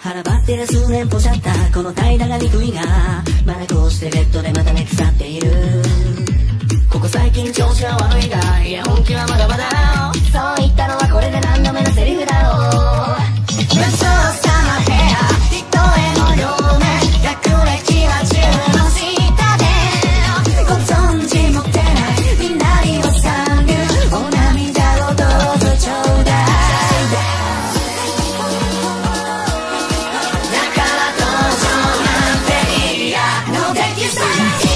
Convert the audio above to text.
腹ばってる数年ポシャったこの平らが憎いがまだこうしてベッドでまた寝腐っている。ここ最近調子は悪いがいや本 Get back!